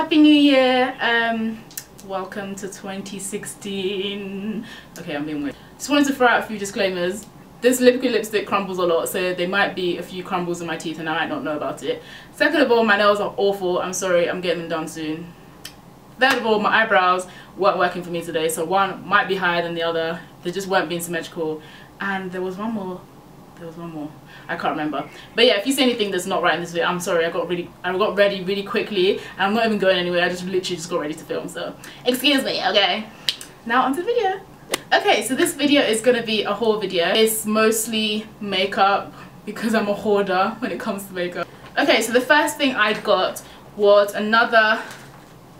Happy New Year. Um, welcome to 2016. Okay, I'm being weird. Just wanted to throw out a few disclaimers. This liquid lipstick crumbles a lot, so there might be a few crumbles in my teeth and I might not know about it. Second of all, my nails are awful. I'm sorry, I'm getting them done soon. Third of all, my eyebrows weren't working for me today, so one might be higher than the other. They just weren't being symmetrical. And there was one more there was one more. I can't remember. But yeah if you see anything that's not right in this video I'm sorry I got really I got ready really quickly. I'm not even going anywhere. I just literally just got ready to film so. Excuse me okay. Now onto the video. Okay so this video is gonna be a haul video. It's mostly makeup because I'm a hoarder when it comes to makeup. Okay so the first thing I got was another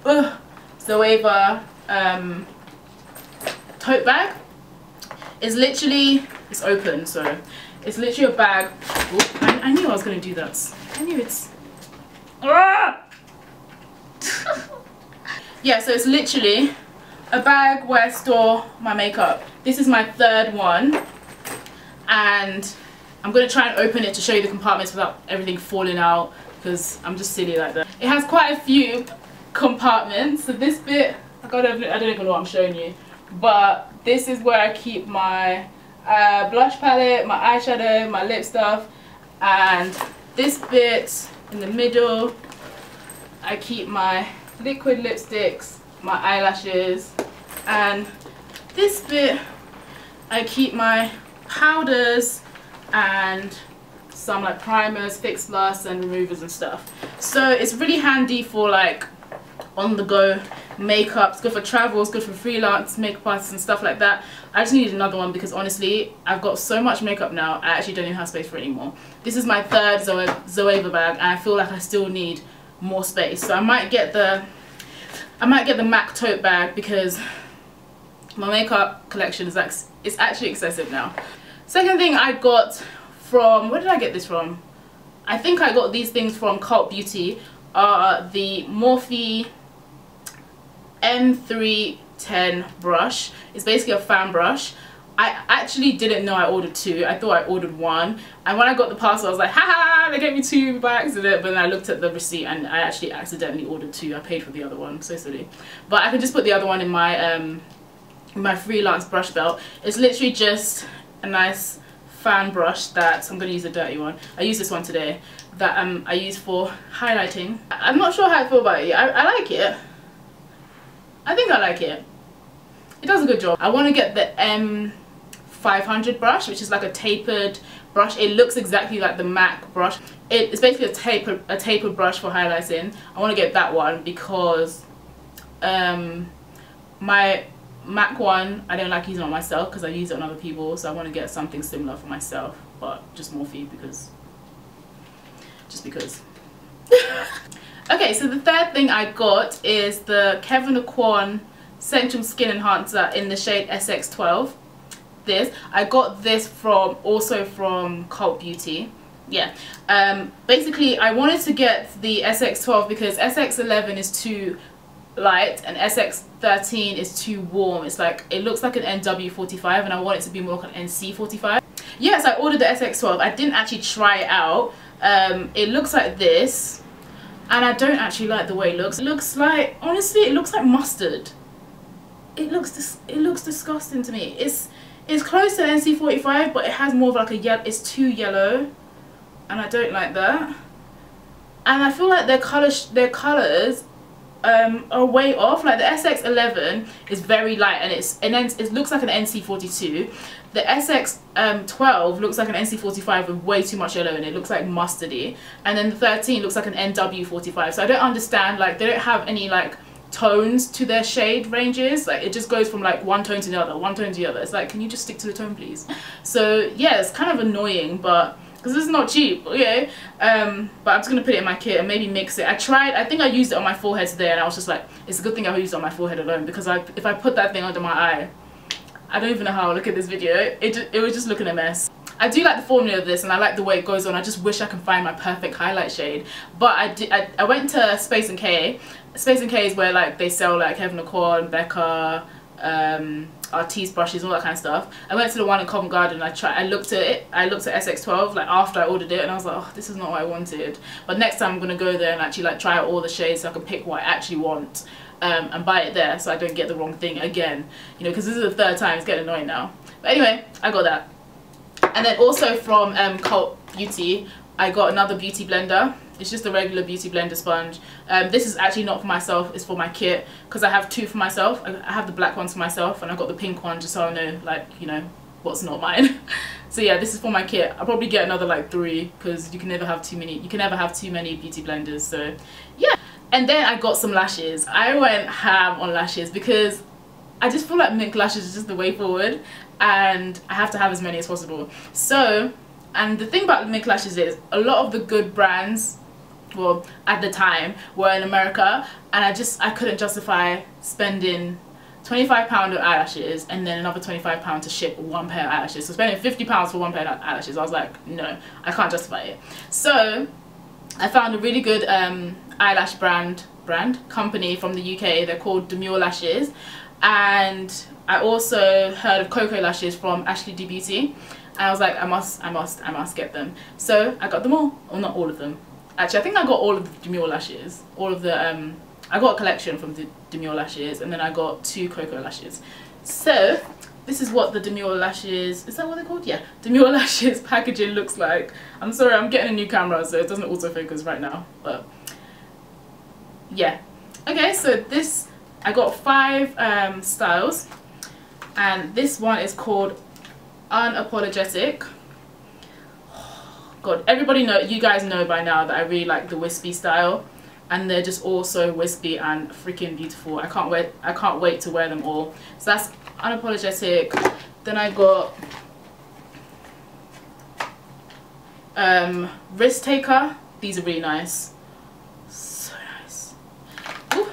uh, Zoeva um, tote bag. It's literally it's open so it's literally a bag. Oh, I, I, knew I was going to do that. I knew it's... Ah! yeah, so it's literally a bag where I store my makeup. This is my third one. And I'm going to try and open it to show you the compartments without everything falling out. Because I'm just silly like that. It has quite a few compartments. So this bit, I, got I don't even know what I'm showing you. But this is where I keep my uh, blush palette, my eyeshadow, my lip stuff, and this bit in the middle, I keep my liquid lipsticks, my eyelashes, and this bit, I keep my powders and some like primers, fix plus and removers and stuff. So it's really handy for like on the go makeup. It's good for travel, it's good for freelance makeup artists and stuff like that. I just needed another one because honestly, I've got so much makeup now, I actually don't even have space for it anymore. This is my third Zoe Zoeva bag and I feel like I still need more space. So I might get the I might get the MAC tote bag because my makeup collection is like it's actually excessive now. Second thing I got from where did I get this from? I think I got these things from Cult Beauty are the Morphe M310 brush. It's basically a fan brush. I actually didn't know I ordered two. I thought I ordered one. And when I got the parcel, I was like, haha, they gave me two by accident. But then I looked at the receipt and I actually accidentally ordered two. I paid for the other one. So silly. But I can just put the other one in my um, in my freelance brush belt. It's literally just a nice fan brush that I'm going to use a dirty one. I use this one today that um, I use for highlighting. I'm not sure how I feel about it. I, I like it. I think I like it. It does a good job. I want to get the M500 brush, which is like a tapered brush. It looks exactly like the MAC brush. it's basically a tapered, a tapered brush for highlighting. I want to get that one because um, my MAC one, I don't like using on myself because I use it on other people. So I want to get something similar for myself, but just Morphe because, just because. Okay, so the third thing I got is the Kevyn Aucoin Sensual Skin Enhancer in the shade SX12. This. I got this from also from Cult Beauty. Yeah. Um, basically, I wanted to get the SX12 because SX11 is too light and SX13 is too warm. It's like, it looks like an NW45 and I want it to be more like an NC45. Yes, I ordered the SX12. I didn't actually try it out. Um, it looks like this and I don't actually like the way it looks. It looks like, honestly, it looks like mustard. It looks it looks disgusting to me. It's it's close to NC45, but it has more of like a yellow. It's too yellow, and I don't like that. And I feel like their color their colors um, are way off. Like the SX11 is very light and it's and then it looks like an NC42. The SX12 um, looks like an NC45 with way too much yellow in it. looks like mustardy. And then the 13 looks like an NW45. So I don't understand like they don't have any like tones to their shade ranges like it just goes from like one tone to the other one tone to the other it's like can you just stick to the tone please so yeah it's kind of annoying but because this is not cheap okay um but i'm just gonna put it in my kit and maybe mix it i tried i think i used it on my forehead today and i was just like it's a good thing i used it on my forehead alone because i if i put that thing under my eye i don't even know how i look at this video it, it was just looking a mess I do like the formula of this and I like the way it goes on. I just wish I can find my perfect highlight shade. But I, did, I, I went to Space NK. Space NK is where like they sell like Kevyn Aucoin, Becca, um, Artis brushes, all that kind of stuff. I went to the one in Covent Garden. I tried. I looked at it. I looked at SX12 like after I ordered it, and I was like, oh, this is not what I wanted. But next time I'm gonna go there and actually like try out all the shades so I can pick what I actually want. Um, and buy it there so I don't get the wrong thing again. You know because this is the third time it's getting annoying now. But anyway I got that. And then also from um, Cult Beauty I got another beauty blender. It's just a regular beauty blender sponge. Um, this is actually not for myself it's for my kit because I have two for myself. I have the black ones for myself and I've got the pink one just so I know like you know what's not mine. So yeah this is for my kit. I'll probably get another like three because you can never have too many you can never have too many beauty blenders so yeah and then I got some lashes. I went ham on lashes because I just feel like mink lashes is just the way forward and I have to have as many as possible. So and the thing about mink lashes is a lot of the good brands well at the time were in America and I just I couldn't justify spending 25 pound of eyelashes and then another 25 pound to ship one pair of eyelashes. So spending 50 pounds for one pair of eyelashes I was like no I can't justify it. So I found a really good um, eyelash brand brand company from the UK they're called Demure Lashes. And I also heard of Koko Lashes from Ashley D Beauty. And I was like I must I must I must get them. So I got them all. Well not all of them. Actually, I think I got all of the Demure lashes. All of the, um, I got a collection from the Demure lashes. And then I got two Koko lashes. So, this is what the Demure lashes, is that what they're called? Yeah, Demure lashes packaging looks like. I'm sorry, I'm getting a new camera so it doesn't autofocus right now, but yeah. Okay, so this, I got five um, styles and this one is called Unapologetic God, everybody know, you guys know by now that I really like the wispy style and they're just all so wispy and freaking beautiful. I can't wait, I can't wait to wear them all. So that's unapologetic. Then I got um, Risk Taker. These are really nice. So nice. Ooh.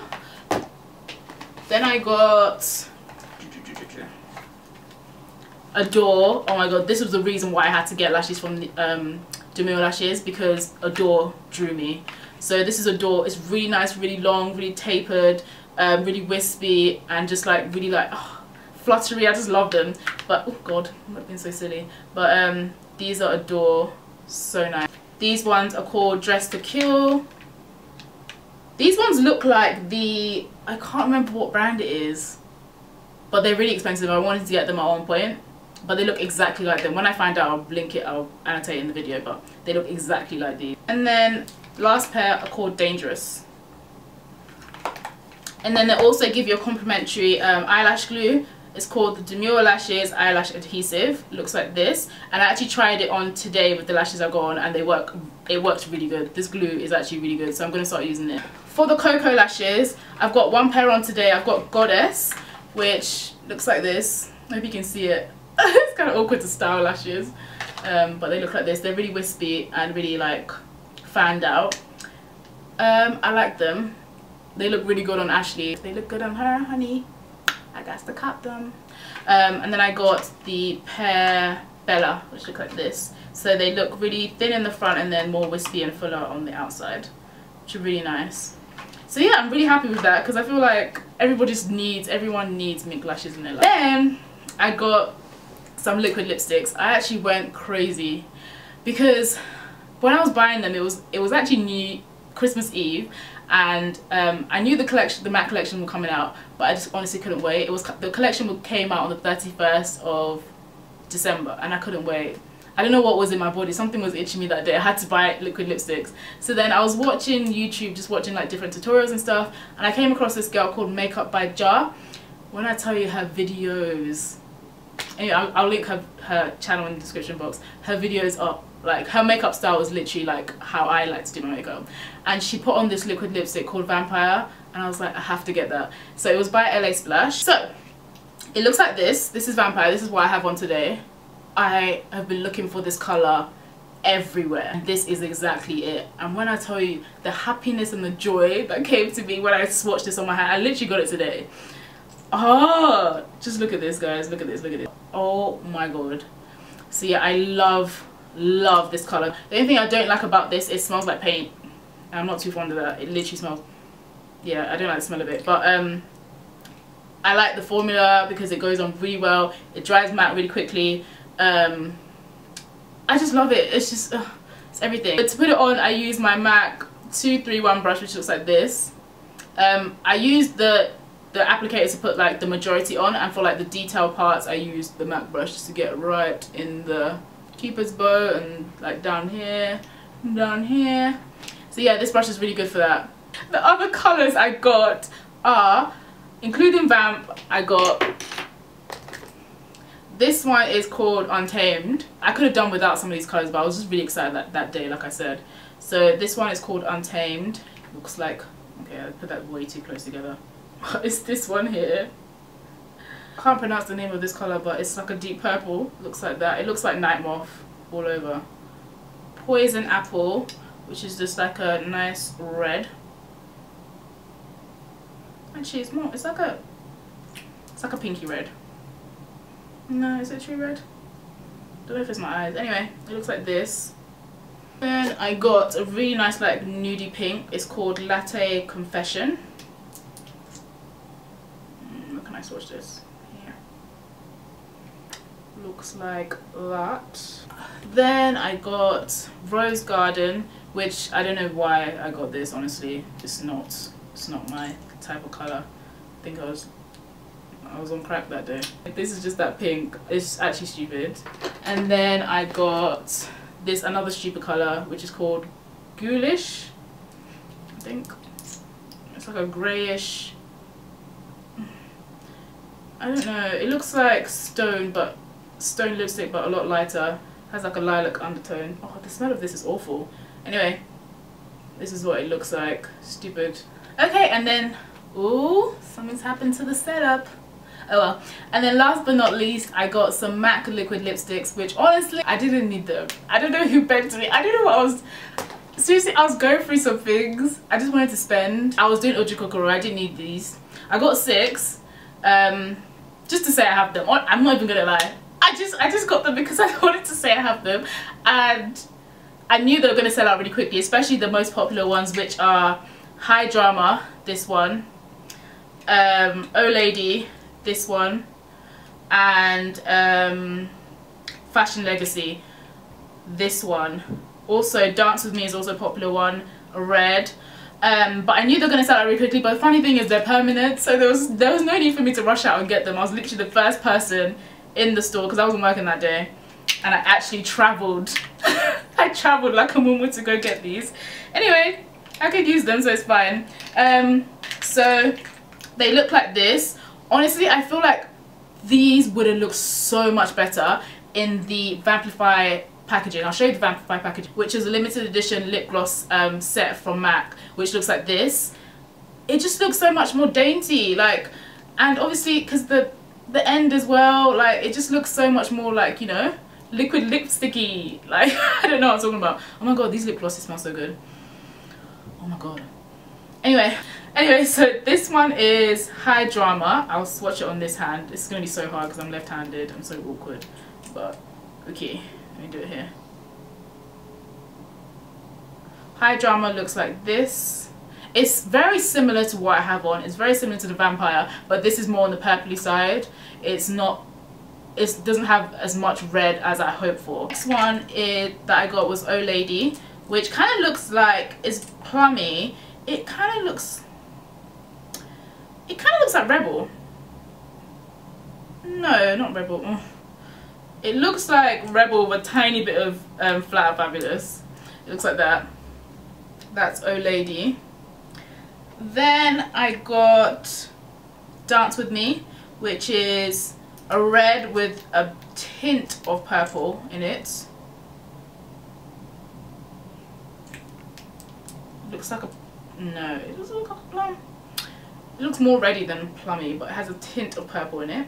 Then I got Adore. Oh my god, this was the reason why I had to get lashes from um, Demure Lashes because Adore drew me. So this is Adore, It's really nice, really long, really tapered, um, really wispy, and just like really like oh, fluttery. I just love them. But oh god, I'm being so silly. But um, these are Adore. So nice. These ones are called Dress to Kill. These ones look like the I can't remember what brand it is, but they're really expensive. I wanted to get them at one point but they look exactly like them when I find out I'll link it I'll annotate in the video but they look exactly like these and then last pair are called Dangerous. And then they also give you a complimentary um, eyelash glue. It's called the Demure Lashes Eyelash Adhesive. Looks like this. And I actually tried it on today with the lashes I got on and they work it works really good. This glue is actually really good so I'm going to start using it. For the Koko lashes I've got one pair on today. I've got Goddess which looks like this. Maybe you can see it. It's kind of awkward to style lashes um, but they look like this. They're really wispy and really like fanned out. Um, I like them. They look really good on Ashley. They look good on her honey. I got to cut them. Um, and then I got the pair Bella which look like this? So they look really thin in the front and then more wispy and fuller on the outside which are really nice. So yeah I'm really happy with that because I feel like everybody just needs everyone needs mink lashes in their life. Then I got some liquid lipsticks. I actually went crazy because when I was buying them it was it was actually new Christmas Eve and um, I knew the collection the MAC collection were coming out but I just honestly couldn't wait. It was the collection came out on the 31st of December and I couldn't wait. I don't know what was in my body. Something was itching me that day. I had to buy liquid lipsticks. So then I was watching YouTube just watching like different tutorials and stuff and I came across this girl called Makeup by Jar when I tell you her videos anyway, I'll, I'll link her, her channel in the description box. Her videos are like her makeup style was literally like how I like to do my makeup. And she put on this liquid lipstick called Vampire and I was like I have to get that. So it was by LA Splash. So it looks like this. This is Vampire. This is what I have on today. I have been looking for this color everywhere. And this is exactly it. And when I tell you the happiness and the joy that came to me when I swatched this on my hand I literally got it today. Oh just look at this guys. Look at this. Look at this. Oh my god. So yeah i love love this color the only thing i don't like about this it smells like paint i'm not too fond of that it literally smells yeah i don't like the smell of it but um I like the formula because it goes on really well. It dries matte really quickly. Um, I just love it. It's just, uh, it's everything. But to put it on, I use my MAC 231 brush, which looks like this. Um, I use the the applicator to put like the majority on and for like the detail parts I use the MAC brush just to get right in the cupid's bow and like down here down here. So yeah this brush is really good for that. The other colours I got are including Vamp I got this one is called Untamed. I could have done without some of these colours but I was just really excited that, that day like I said. So this one is called Untamed. Looks like okay I put that way too close together. It's this one here can't pronounce the name of this colour but it's like a deep purple. Looks like that. It looks like night moth all over. Poison apple which is just like a nice red. Actually it's more it's like a it's like a pinky red. No is it true red? Don't know if it's my eyes. Anyway it looks like this. Then I got a really nice like nudie pink. It's called latte confession. Mm, I swatch this? Looks like that. Then I got Rose Garden, which I don't know why I got this, honestly. It's not, it's not my type of colour. I think I was I was on crack that day. This is just that pink. It's actually stupid. And then I got this another stupid colour which is called Ghoulish. I think. It's like a greyish I don't know. It looks like stone, but stone lipstick, but a lot lighter. Has like a lilac undertone. Oh, the smell of this is awful. Anyway, this is what it looks like. Stupid. Okay, and then, ooh, something's happened to the setup. Oh well. And then last but not least, I got some MAC liquid lipsticks, which honestly, I didn't need them. I don't know who begged me. I don't know what I was... Seriously, I was going through some things. I just wanted to spend. I was doing Ojukokoro. I didn't need these. I got six. Um, just to say I have them. I'm not even gonna lie. I just I just got them because I wanted to say I have them and I knew they were gonna sell out really quickly, especially the most popular ones which are High Drama, this one, um, Oh Lady, this one, and um, Fashion Legacy, this one. Also Dance With Me is also a popular one, Red, um, but I knew they were going to sell out really quickly. But the funny thing is they're permanent, so there was there was no need for me to rush out and get them. I was literally the first person in the store because I wasn't working that day, and I actually travelled. I travelled like a woman to go get these. Anyway, I could use them, so it's fine. Um, so they look like this. Honestly, I feel like these would have looked so much better in the Vamplify packaging. I'll show you the Vamplify packaging, which is a limited edition lip gloss um, set from MAC, which looks like this. It just looks so much more dainty, like, and obviously because the the end as well, like, it just looks so much more like, you know, liquid lipsticky. Like, I don't know what I'm talking about. Oh my god, these lip glosses smell so good. Oh my god. Anyway, anyway, so this one is High Drama. I'll swatch it on this hand. It's gonna be so hard because I'm left-handed. I'm so awkward, but okay. Let me do it here. High Drama looks like this. It's very similar to what I have on. It's very similar to the Vampire, but this is more on the purpley side. It's not it doesn't have as much red as I hoped for. Next one is, that I got was Oh Lady, which kind of looks like, it's plummy. It kind of looks, it kind of looks like Rebel. No, not Rebel. It looks like Rebel with a tiny bit of um, Flat Fabulous. It looks like that. That's Oh Lady. Then I got Dance With Me, which is a red with a tint of purple in it. Looks like a... No, it doesn't look like a plum. It looks more reddy than plummy, but it has a tint of purple in it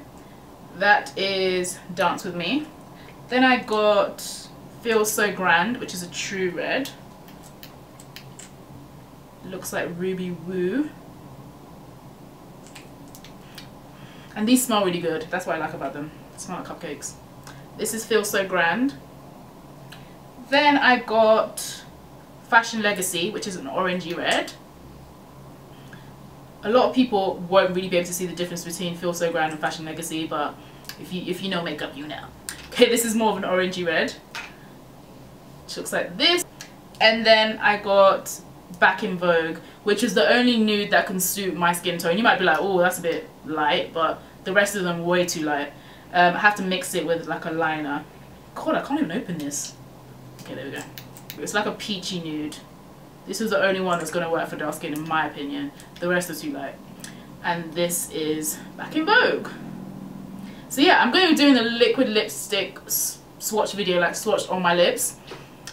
that is Dance With Me. Then I got Feel So Grand, which is a true red. Looks like Ruby Woo. And these smell really good. That's what I like about them. They smell like cupcakes. This is Feel So Grand. Then I got Fashion Legacy, which is an orangey red. a lot of people won't really be able to see the difference between Feel So Grand and Fashion Legacy, but if you if you know makeup, you know. Okay, this is more of an orangey red. Which looks like this. And then I got Back in Vogue, which is the only nude that can suit my skin tone. You might be like, oh, that's a bit light, but the rest of them way too light. Um, I have to mix it with like a liner. God, I can't even open this. Okay, there we go. It's like a peachy nude. This is the only one that's going to work for dark skin in my opinion. The rest are too light. And this is Back in Vogue. So yeah, I'm going to be doing the liquid lipstick swatch video, like swatched on my lips.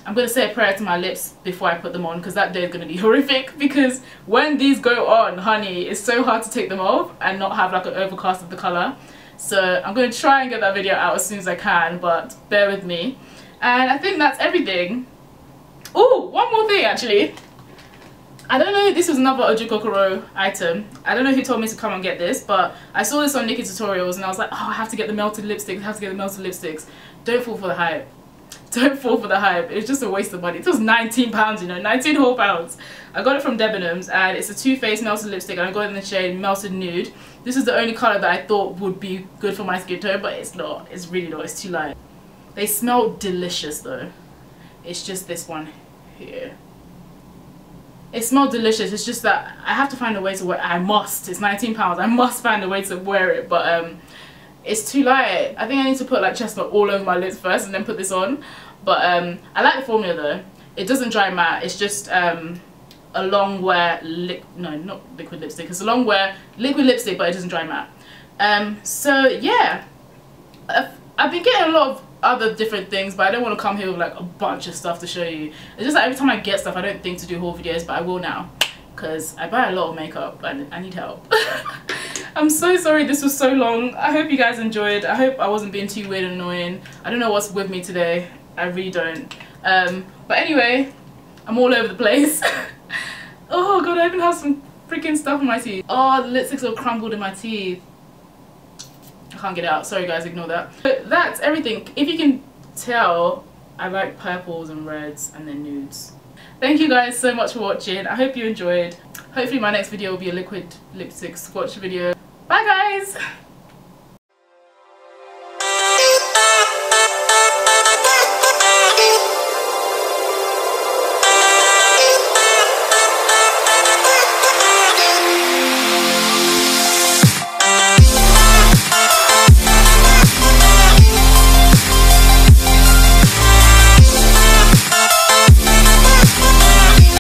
I'm going to say a prayer to my lips before I put them on because that day is going to be horrific because when these go on, honey, it's so hard to take them off and not have like an overcast of the colour. So I'm going to try and get that video out as soon as I can, but bear with me. And I think that's everything. Oh, one more thing actually. I don't know this was another Ojukokoro item. I don't know who told me to come and get this, but I saw this on NikkieTutorials and I was like, oh, I have to get the melted lipsticks, I have to get the melted lipsticks. Don't fall for the hype. Don't fall for the hype. It's just a waste of money. It was 19 pounds, you know, 19 whole pounds. I got it from Debenhams and it's a Too Faced melted lipstick and I got it in the shade Melted Nude. This is the only colour that I thought would be good for my skin tone, but it's not. It's really not. It's too light. They smell delicious though. It's just this one here. It smells delicious. It's just that I have to find a way to wear I must. It's 19 pounds. I must find a way to wear it, but um it's too light. I think I need to put like chestnut all over my lips first and then put this on. But um, I like the formula though. It doesn't dry matte. It's just um, a long wear, lip. no, not liquid lipstick. It's a long wear liquid lipstick, but it doesn't dry matte. Um, so yeah, I've, been getting a lot of other different things but I don't want to come here with like a bunch of stuff to show you it's just like every time I get stuff I don't think to do haul videos but I will now because I buy a lot of makeup and I need help I'm so sorry this was so long I hope you guys enjoyed I hope I wasn't being too weird and annoying I don't know what's with me today I really don't. Um, but anyway, I'm all over the place. oh god, I even have some freaking stuff in my teeth. Oh, the lipsticks all crumbled in my teeth. I can't get it out. Sorry guys, ignore that. But that's everything. If you can tell, I like purples and reds and then nudes. Thank you guys so much for watching. I hope you enjoyed. Hopefully my next video will be a liquid lipstick swatch video.